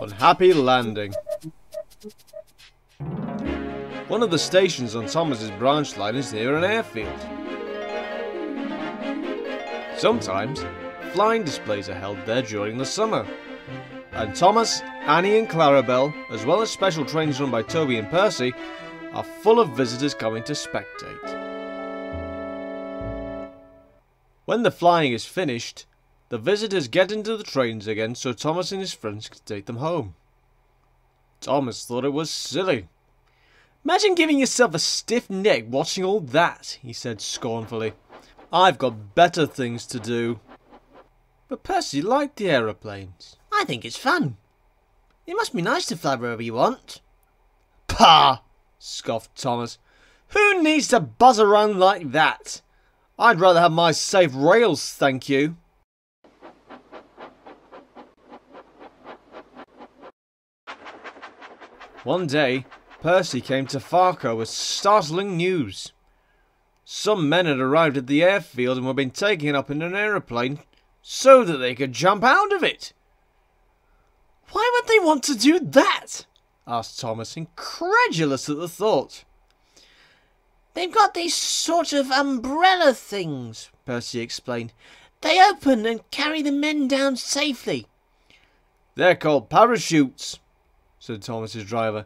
Unhappy landing. One of the stations on Thomas's branch line is near an airfield. Sometimes, flying displays are held there during the summer. And Thomas, Annie and Clarabelle, as well as special trains run by Toby and Percy, are full of visitors coming to spectate. When the flying is finished, the visitors get into the trains again so Thomas and his friends can take them home. Thomas thought it was silly. Imagine giving yourself a stiff neck watching all that, he said scornfully. I've got better things to do. But Percy liked the aeroplanes. I think it's fun. It must be nice to fly wherever you want. Pah! scoffed Thomas. Who needs to buzz around like that? I'd rather have my safe rails, thank you. One day, Percy came to Ffarquhar with startling news. Some men had arrived at the airfield and were being taken up in an aeroplane so that they could jump out of it. Why would they want to do that? asked Thomas, incredulous at the thought. They've got these sort of umbrella things, Percy explained. They open and carry the men down safely. They're called parachutes, said Thomas's driver.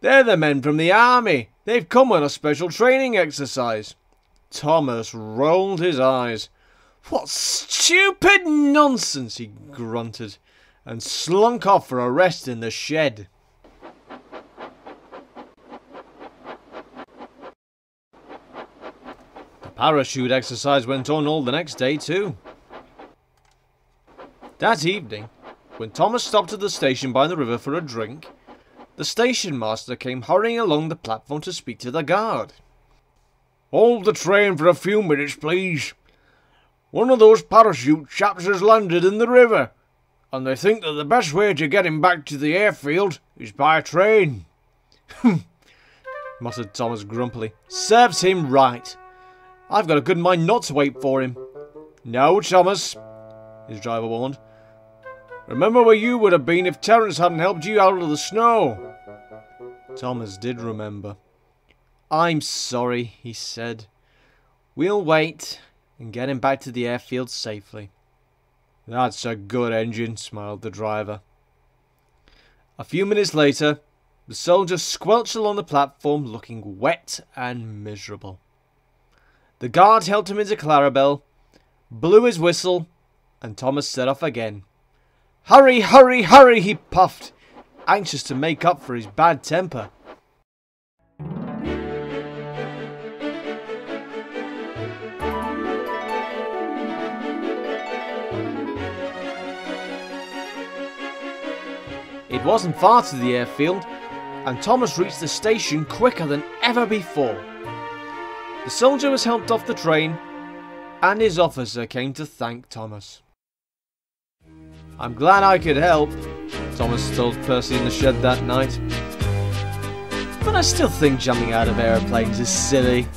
They're the men from the army. They've come on a special training exercise. Thomas rolled his eyes. What stupid nonsense, he grunted, and slunk off for a rest in the shed. The parachute exercise went on all the next day, too. That evening, when Thomas stopped at the station by the river for a drink, the station master came hurrying along the platform to speak to the guard. Hold the train for a few minutes, please. One of those parachute chaps has landed in the river, and they think that the best way to get him back to the airfield is by a train. muttered Thomas grumpily. Serves him right. I've got a good mind not to wait for him. No, Thomas, his driver warned. Remember where you would have been if Terence hadn't helped you out of the snow. Thomas did remember. I'm sorry, he said. We'll wait and get him back to the airfield safely. That's a good engine, smiled the driver. A few minutes later, the soldier squelched along the platform looking wet and miserable. The guard helped him into Clarabelle, blew his whistle, and Thomas set off again. Hurry, hurry, hurry, he puffed, anxious to make up for his bad temper. It wasn't far to the airfield, and Thomas reached the station quicker than ever before. The soldier was helped off the train, and his officer came to thank Thomas. I'm glad I could help, Thomas told Percy in the shed that night. But I still think jumping out of aeroplanes is silly.